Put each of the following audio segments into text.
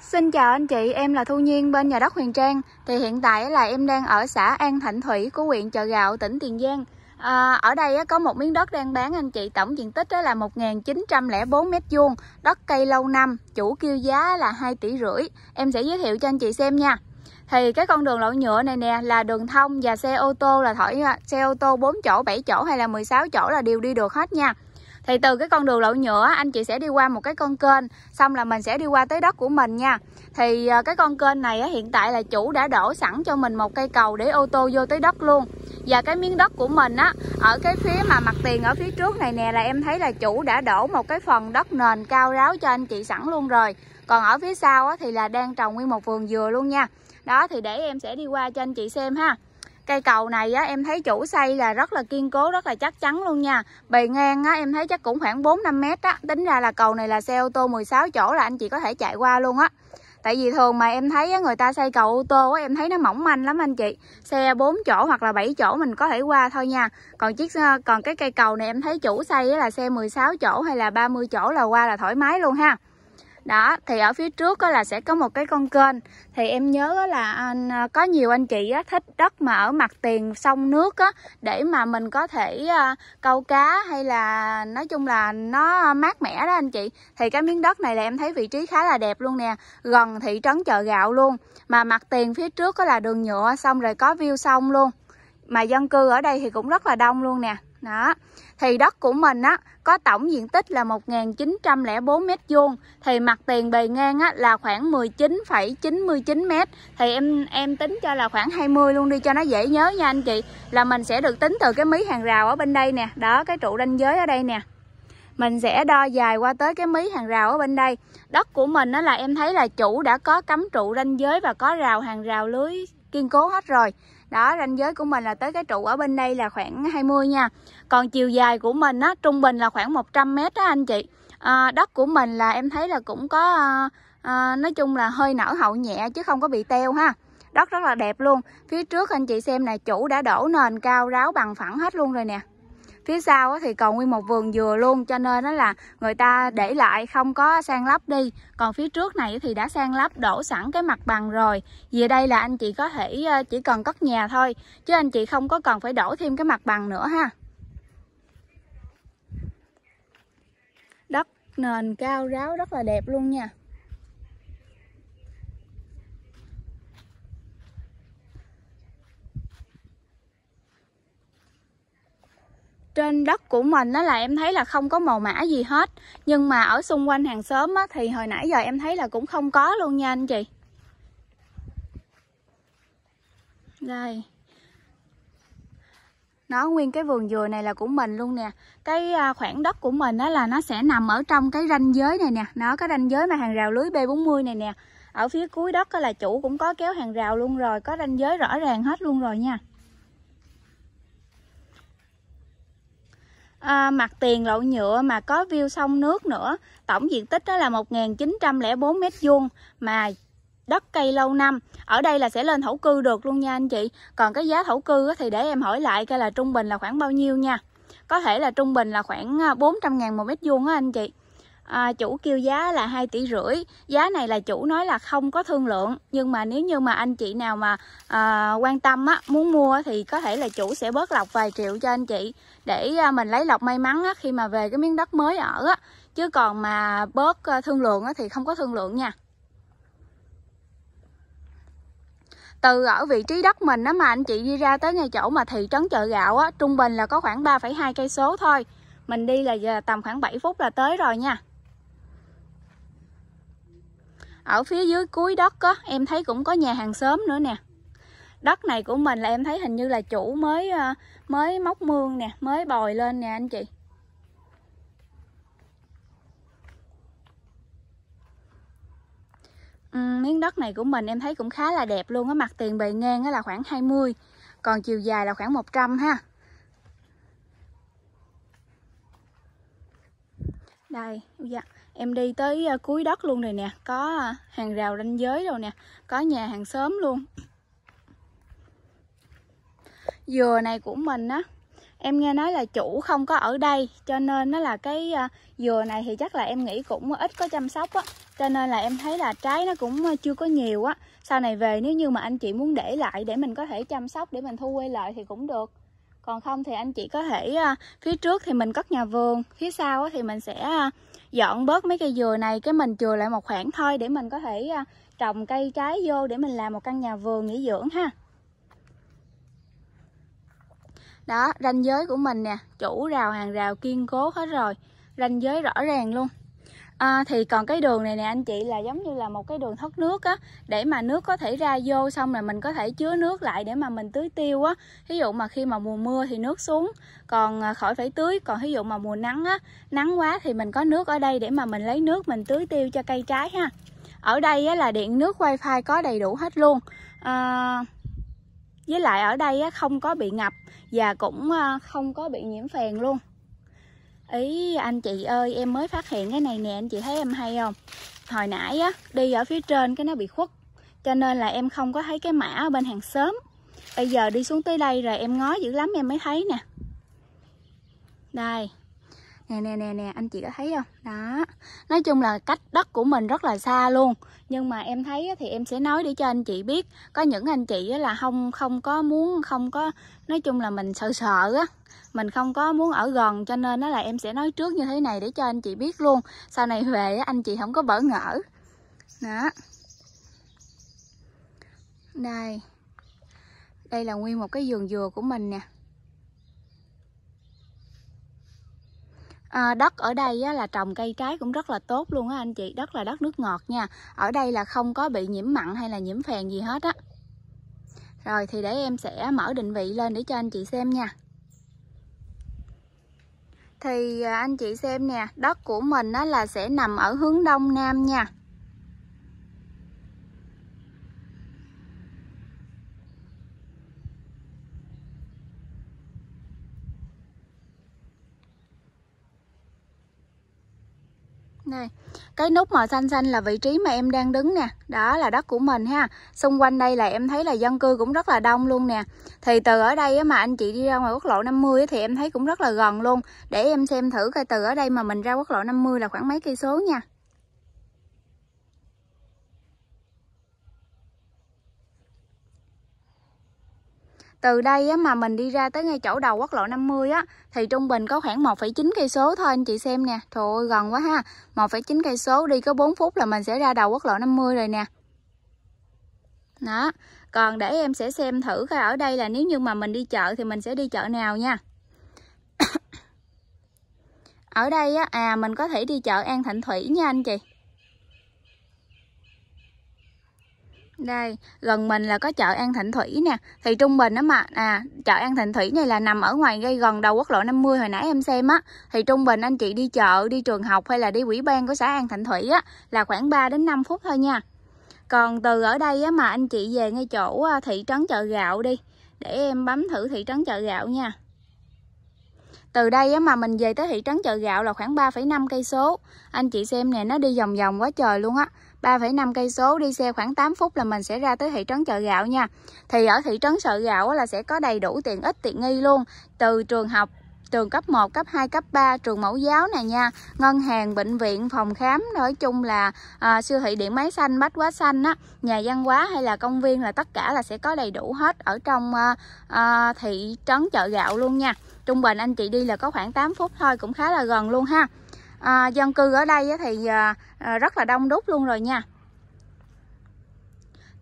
Xin chào anh chị, em là Thu Nhiên bên nhà đất Huyền Trang. Thì hiện tại là em đang ở xã An Thạnh Thủy của huyện Chợ Gạo, tỉnh Tiền Giang. À, ở đây có một miếng đất đang bán anh chị, tổng diện tích là 1.904 m2, đất cây lâu năm, chủ kêu giá là 2 tỷ rưỡi. Em sẽ giới thiệu cho anh chị xem nha. Thì cái con đường lộ nhựa này nè là đường thông và xe ô tô là thổi à, xe ô tô 4 chỗ, 7 chỗ hay là 16 chỗ là đều đi được hết nha thì từ cái con đường lộ nhựa anh chị sẽ đi qua một cái con kênh xong là mình sẽ đi qua tới đất của mình nha. Thì à, cái con kênh này hiện tại là chủ đã đổ sẵn cho mình một cây cầu để ô tô vô tới đất luôn. Và cái miếng đất của mình á ở cái phía mà mặt tiền ở phía trước này nè là em thấy là chủ đã đổ một cái phần đất nền cao ráo cho anh chị sẵn luôn rồi. Còn ở phía sau á, thì là đang trồng nguyên một vườn dừa luôn nha. Đó thì để em sẽ đi qua cho anh chị xem ha cây cầu này á, em thấy chủ xây là rất là kiên cố, rất là chắc chắn luôn nha. Bề ngang á, em thấy chắc cũng khoảng 4 5 mét á. Tính ra là cầu này là xe ô tô 16 chỗ là anh chị có thể chạy qua luôn á. Tại vì thường mà em thấy người ta xây cầu ô tô á, em thấy nó mỏng manh lắm anh chị. Xe 4 chỗ hoặc là 7 chỗ mình có thể qua thôi nha. Còn chiếc ờ, còn cái cây cầu này em thấy chủ xây là xe 16 chỗ hay là 30 chỗ là qua là thoải mái luôn ha đó thì ở phía trước đó là sẽ có một cái con kênh. Thì em nhớ là anh, à, có nhiều anh chị á, thích đất mà ở mặt tiền sông nước á, để mà mình có thể à, câu cá hay là nói chung là nó mát mẻ đó anh chị. Thì cái miếng đất này là em thấy vị trí khá là đẹp luôn nè gần thị trấn chợ gạo luôn. Mà mặt tiền phía trước có là đường nhựa xong rồi có view sông luôn. Mà dân cư ở đây thì cũng rất là đông luôn nè đó. Thì đất của mình á có tổng diện tích là 1.904 m2 thì mặt tiền bề ngang á là khoảng 19,99 m thì em em tính cho là khoảng 20 luôn đi cho nó dễ nhớ nha anh chị. Là mình sẽ được tính từ cái mí hàng rào ở bên đây nè. Đó cái trụ ranh giới ở đây nè. Mình sẽ đo dài qua tới cái mí hàng rào ở bên đây. Đất của mình đó là em thấy là chủ đã có cắm trụ ranh giới và có rào hàng rào lưới kiên cố hết rồi đó ranh giới của mình là tới cái trụ ở bên đây là khoảng 20 nha. Còn chiều dài của mình á trung bình là khoảng 100 mét đó anh chị. À, đất của mình là em thấy là cũng có à, à, nói chung là hơi nở hậu nhẹ chứ không có bị teo ha. Đất rất là đẹp luôn. Phía trước anh chị xem này chủ đã đổ nền cao ráo bằng phẳng hết luôn rồi nè phía sau thì còn nguyên một vườn dừa luôn, cho nên đó là người ta để lại không có sang lắp đi. Còn phía trước này thì đã sang lắp đổ sẵn cái mặt bằng rồi. Về đây là anh chị có thể ờ, chỉ cần cất nhà thôi, chứ anh chị không có cần phải đổ thêm cái mặt bằng nữa ha. Đất nền cao ráo rất là đẹp luôn nha. Trên đất của mình đó là em thấy là không có màu mã gì hết. Nhưng mà ở xung quanh hàng xóm á, thì hồi nãy giờ em thấy là cũng không có luôn nha anh chị. Đây. Nó nguyên cái vườn dừa này là của mình luôn nè. Cái à, khoảng đất của mình đó là nó sẽ nằm ở trong cái ranh giới này nè. Nó có ranh giới mà hàng rào lưới B40 này nè. Ở phía cuối đất là chủ cũng có kéo hàng rào luôn rồi có ranh giới rõ ràng hết luôn rồi nha. À, mặt tiền lộ nhựa mà có view sông nước nữa. Tổng diện tích đó là 1904 mét vuông mà đất cây lâu năm. Ở đây là sẽ lên thổ cư được luôn nha anh chị. Còn cái giá thổ cư thì để em hỏi lại coi là trung bình là khoảng bao nhiêu nha. Có thể là trung bình là khoảng 400 à, ngàn một mét vuông á anh chị à, chủ kêu giá là 2 tỷ rưỡi. Giá này là chủ nói là không có thương lượng. Nhưng mà nếu như mà anh chị nào mà à, quan tâm á muốn mua thì có thể là chủ sẽ bớt lọc vài triệu cho anh chị. Để à, mình lấy lọc may mắn á, khi mà về cái miếng đất mới ở á. Chứ còn mà bớt à, thương lượng á, thì không có thương lượng nha. Từ ở vị trí đất mình á mà anh chị đi ra tới ngay chỗ mà thị trấn chợ gạo á trung bình là có khoảng 3,2 cây số thôi. Mình đi là tầm khoảng 7 phút là tới rồi nha ở phía dưới cuối đất á em thấy cũng có nhà hàng xóm nữa nè. Đất này của mình là em thấy hình như là chủ mới ờ, mới móc mương nè mới bồi lên nè anh chị. Ừ, miếng đất này của mình em thấy cũng khá là đẹp luôn á mặt tiền bề ngang là khoảng 20 còn chiều dài là khoảng 100 ha. Đây dạ. Em đi tới ờ, cuối đất luôn rồi nè. Có ờ, hàng rào ranh giới rồi nè. Có nhà hàng xóm luôn. Dừa này của mình á, em nghe nói là chủ không có ở đây, cho nên nó là cái ờ, dừa này thì chắc là em nghĩ cũng ít có chăm sóc á. Cho nên là em thấy là trái nó cũng chưa có nhiều á. Sau này về nếu như mà anh chị muốn để lại để mình có thể chăm sóc, để mình thu quay lại thì cũng được còn không thì anh chị có thể à, phía trước thì mình cất nhà vườn, phía sau thì mình sẽ à, dọn bớt mấy cây dừa này. Cái mình chừa lại một khoảng thôi để mình có thể à, trồng cây trái vô để mình làm một căn nhà vườn nghỉ dưỡng ha. Đó, ranh giới của mình nè, chủ rào hàng rào kiên cố hết rồi, ranh giới rõ ràng luôn à, thì còn cái đường này nè anh chị là giống như là một cái đường thoát nước á. Để mà nước có thể ra vô xong rồi mình có thể chứa nước lại để mà mình tưới tiêu á. Ví dụ mà khi mà mùa mưa thì nước xuống còn à, khỏi phải tưới. Còn ví dụ mà mùa nắng á nắng quá thì mình có nước ở đây để mà mình lấy nước mình tưới tiêu cho cây trái ha. Ở đây á, là điện nước wifi có đầy đủ hết luôn. À, với lại ở đây á, không có bị ngập và cũng à, không có bị nhiễm phèn luôn ý, anh chị ơi, em mới phát hiện cái này nè, anh chị thấy em hay không? Hồi nãy á, đi ở phía trên cái nó bị khuất, cho nên là em không có thấy cái mã ở bên hàng sớm. bây giờ đi xuống tới đây rồi em ngó dữ lắm, em mới thấy nè. Đây nè nè nè nè, anh chị có thấy không? Đó. Nói chung là cách đất của mình rất là xa luôn. Nhưng mà em thấy thì em sẽ nói để cho anh chị biết. Có những anh chị là không không có muốn, không có, nói chung là mình sợ sợ á. Mình không có muốn ở gần cho nên nó là em sẽ nói trước như thế này để cho anh chị biết luôn. Sau này về anh chị không có bỡ ngỡ. Đó. Đây. Đây là nguyên một cái vườn dừa của mình nè. À, đất ở đây á, là trồng cây trái cũng rất là tốt luôn á anh chị. Đất là đất nước ngọt nha. Ở đây là không có bị nhiễm mặn hay là nhiễm phèn gì hết á. Rồi thì để em sẽ mở định vị lên để cho anh chị xem nha. Thì à, anh chị xem nè đất của mình á, là sẽ nằm ở hướng đông nam nha. Này, cái nút màu xanh xanh là vị trí mà em đang đứng nè. Đó là đất của mình ha. Xung quanh đây là em thấy là dân cư cũng rất là đông luôn nè. Thì từ ở đây mà anh chị đi ra ngoài quốc lộ 50 thì em thấy cũng rất là gần luôn. Để em xem thử coi từ ở đây mà mình ra quốc lộ 50 là khoảng mấy cây số nha. Từ đây á, mà mình đi ra tới ngay chỗ đầu quốc lộ 50 á thì trung bình có khoảng 1,9 cây số thôi anh chị xem nè. Trời ơi gần quá ha. 1,9 cây số đi có 4 phút là mình sẽ ra đầu quốc lộ 50 rồi nè. Đó. Còn để em sẽ xem thử coi ở đây là nếu như mà mình đi chợ thì mình sẽ đi chợ nào nha. ở đây á à mình có thể đi chợ An Thịnh Thủy nha anh chị. Đây, gần mình là có chợ An Thịnh Thủy nè Thì trung bình đó mà à Chợ An Thịnh Thủy này là nằm ở ngoài gây gần đầu quốc lộ 50 hồi nãy em xem á Thì trung bình anh chị đi chợ, đi trường học hay là đi quỹ ban của xã An Thịnh Thủy á Là khoảng 3 đến 5 phút thôi nha Còn từ ở đây á mà anh chị về ngay chỗ à, thị trấn chợ gạo đi Để em bấm thử thị trấn chợ gạo nha từ đây á mà mình về tới thị trấn chợ gạo là khoảng 3,5 cây số. Anh chị xem nè, nó đi vòng vòng quá trời luôn á. 3,5 cây số đi xe khoảng 8 phút là mình sẽ ra tới thị trấn chợ gạo nha. Thì ở thị trấn chợ gạo là sẽ có đầy đủ tiện ích tiện nghi luôn, từ trường học trường cấp 1, cấp 2, cấp 3, trường mẫu giáo này nha, ngân hàng, bệnh viện, phòng khám, nói chung là à, siêu thị điện máy xanh, bách hóa xanh á, nhà văn hóa hay là công viên là tất cả là sẽ có đầy đủ hết ở trong à, à, thị trấn chợ gạo luôn nha. Trung bình anh chị đi là có khoảng 8 phút thôi, cũng khá là gần luôn ha à, dân cư ở đây thì à, à, rất là đông đúc luôn rồi nha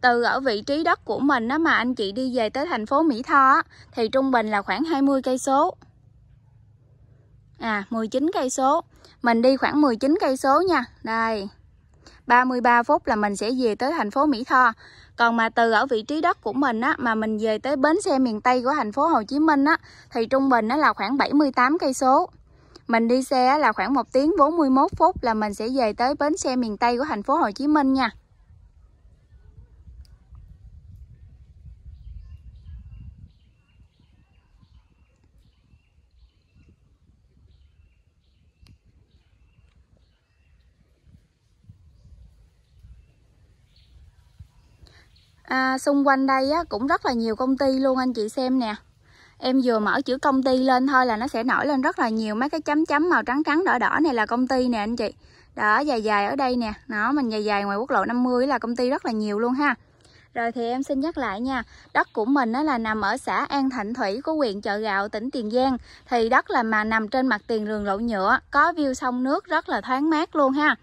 từ ở vị trí đất của mình á, mà anh chị đi về tới thành phố Mỹ Tho á, thì trung bình là khoảng 20 cây số. À 19 cây số. Mình đi khoảng 19 cây số nha. Đây. 33 phút là mình sẽ về tới thành phố Mỹ Tho. Còn mà từ ở vị trí đất của mình á mà mình về tới bến xe miền Tây của thành phố Hồ Chí Minh á thì trung bình nó là khoảng 78 cây số. Mình đi xe là khoảng 1 tiếng 41 phút là mình sẽ về tới bến xe miền Tây của thành phố Hồ Chí Minh nha. à, xung quanh đây á, cũng rất là nhiều công ty luôn anh chị xem nè em vừa mở chữ công ty lên thôi là nó sẽ nổi lên rất là nhiều mấy cái chấm chấm màu trắng trắng đỏ đỏ này là công ty nè anh chị. Đó dài dài ở đây nè. Nó mình dài dài ngoài quốc lộ 50 là công ty rất là nhiều luôn ha. Rồi thì em xin nhắc lại nha Đất của mình đó là nằm ở xã An Thạnh Thủy của huyện Chợ Gạo, tỉnh Tiền Giang. Thì đất là mà nằm trên mặt tiền rừng lộ nhựa Có view sông nước rất là thoáng mát luôn ha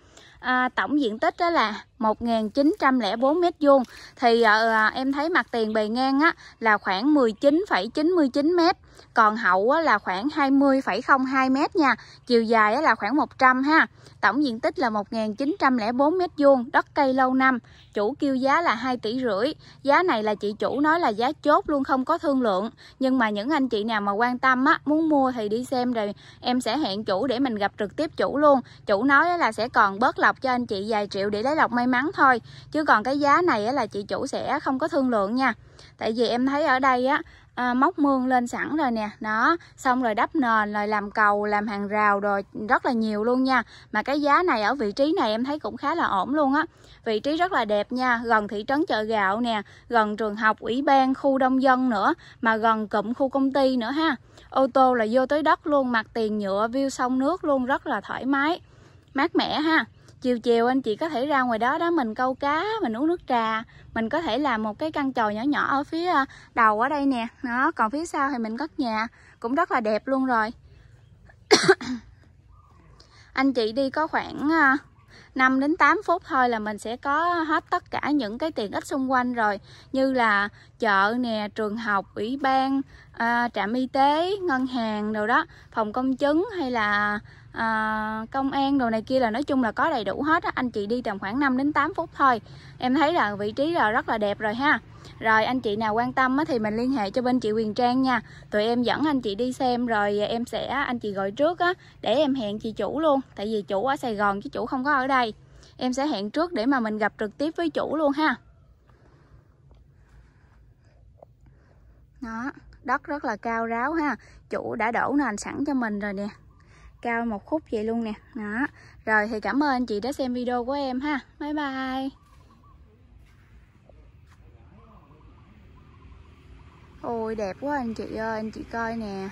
à, Tổng diện tích đó là 1.904 mét vuông. Thì ờ, à, em thấy mặt tiền bề ngang á, là khoảng 19,99 mét. Còn hậu á, là khoảng 20,02 mét nha. Chiều dài á, là khoảng 100 ha. Tổng diện tích là 1.904 mét vuông Đất cây lâu năm. Chủ kêu giá là 2 tỷ rưỡi. Giá này là chị chủ nói là giá chốt luôn không có thương lượng. Nhưng mà những anh chị nào mà quan tâm á Muốn mua thì đi xem rồi Em sẽ hẹn chủ để mình gặp trực tiếp chủ luôn. Chủ nói là sẽ còn bớt lọc cho anh chị vài triệu để lấy lọc may mắn thôi. Chứ còn cái giá này là chị chủ sẽ không có thương lượng nha. Tại vì em thấy ở đây á à, móc mương lên sẵn rồi nè. Đó xong rồi đắp nền rồi làm cầu làm hàng rào rồi rất là nhiều luôn nha. Mà cái giá này ở vị trí này em thấy cũng khá là ổn luôn á. Vị trí rất là đẹp nha gần thị trấn chợ gạo nè gần trường học ủy ban khu đông dân nữa mà gần cụm khu công ty nữa ha. Ô tô là vô tới đất luôn mặt tiền nhựa view sông nước luôn rất là thoải mái mát mẻ ha chiều chiều anh chị có thể ra ngoài đó đó mình câu cá mình uống nước trà. Mình có thể làm một cái căn tròi nhỏ nhỏ ở phía ờ, đầu ở đây nè. Nó còn phía sau thì mình cất nhà. Cũng rất là đẹp luôn rồi. Anh chị đi có khoảng ờ, 5 đến 8 phút thôi là mình sẽ có hết tất cả những cái tiện ích xung quanh rồi. Như là chợ nè trường học ủy ban à, trạm y tế ngân hàng đồ đó phòng công chứng hay là à, công an đồ này kia là nói chung là có đầy đủ hết á. anh chị đi tầm khoảng 5 đến 8 phút thôi. Em thấy là vị trí là rất là đẹp rồi ha. Rồi anh chị nào quan tâm á, thì mình liên hệ cho bên chị Quyền Trang nha. Tụi em dẫn anh chị đi xem rồi em sẽ anh chị gọi trước á để em hẹn chị chủ luôn. Tại vì chủ ở Sài Gòn chứ chủ không có ở đây. Em sẽ hẹn trước để mà mình gặp trực tiếp với chủ luôn ha. Đó đất rất là cao ráo ha. Chủ đã đổ nền sẵn cho mình rồi nè cao một khúc vậy luôn nè. Đó. Rồi, thì cảm ơn anh chị đã xem video của em ha. Bye bye. Ôi, đẹp quá anh chị ơi, anh chị coi nè.